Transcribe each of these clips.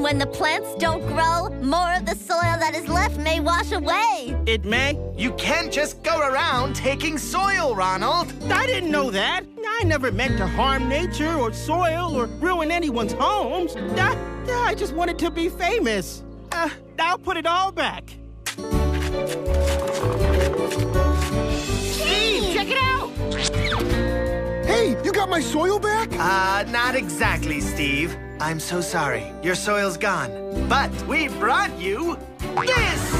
And when the plants don't grow, more of the soil that is left may wash away. It may? You can't just go around taking soil, Ronald. I didn't know that. I never meant to harm nature or soil or ruin anyone's homes. I, I just wanted to be famous. Uh, I'll put it all back. Steve, check it out! Hey, you got my soil back? Uh, not exactly, Steve. I'm so sorry. Your soil's gone. But we brought you this!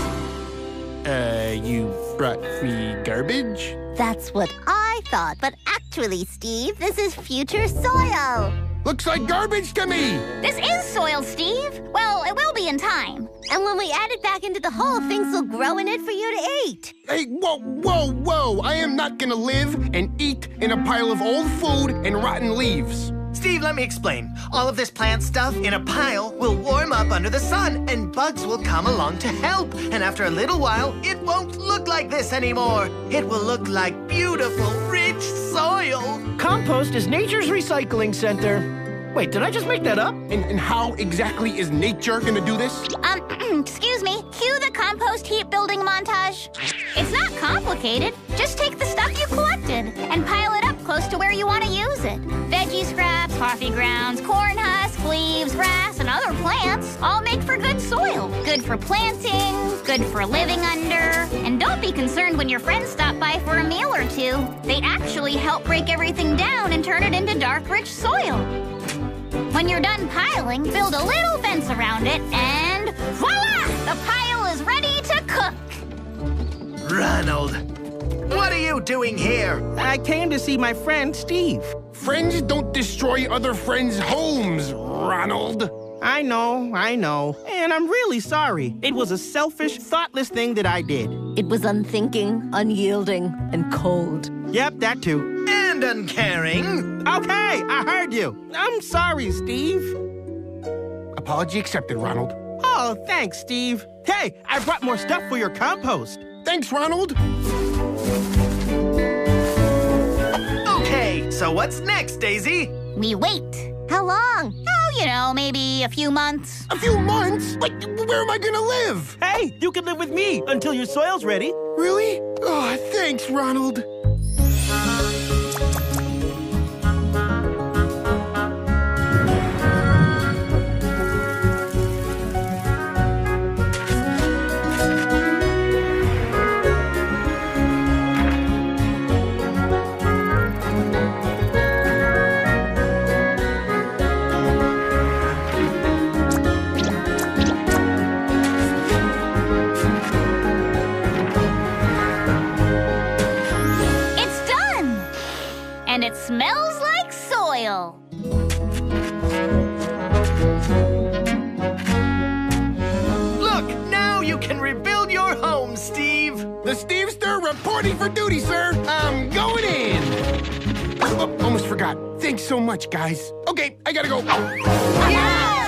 Uh, you brought me garbage? That's what I thought, but actually, Steve, this is future soil. Looks like garbage to me! This is soil, Steve. Well, it will be in time. And when we add it back into the hole, things will grow in it for you to eat. Hey, whoa, whoa, whoa! I am not gonna live and eat in a pile of old food and rotten leaves. Steve, let me explain. All of this plant stuff in a pile will warm up under the sun, and bugs will come along to help. And after a little while, it won't look like this anymore. It will look like beautiful, rich soil. Compost is nature's recycling center. Wait, did I just make that up? And, and how exactly is nature gonna do this? Um, excuse me. Cue the compost heap building montage. It's not complicated. Just take the stuff you collected and pile it up close to where you want to use it. Veggie scraps, coffee grounds, corn husks, leaves, grass, and other plants all make for good soil. Good for planting, good for living under. And don't be concerned when your friends stop by for a meal or two. They actually help break everything down and turn it into dark, rich soil. When you're done piling, build a little fence around it, and voila! The pile is ready to cook. Ronald, what are you doing here? I came to see my friend Steve. Friends don't destroy other friends' homes, Ronald. I know, I know. And I'm really sorry. It was a selfish, thoughtless thing that I did. It was unthinking, unyielding, and cold. Yep, that too. And uncaring. Okay, I heard you. I'm sorry, Steve. Apology accepted, Ronald. Oh, thanks, Steve. Hey, I brought more stuff for your compost. Thanks, Ronald. So what's next, Daisy? We wait. How long? Oh, you know, maybe a few months. A few months? Like, where am I gonna live? Hey, you can live with me until your soil's ready. Really? Oh, thanks, Ronald. It smells like soil. Look, now you can rebuild your home, Steve. The Stevester reporting for duty, sir. I'm going in. Oh, almost forgot. Thanks so much, guys. Okay, I gotta go. Yay!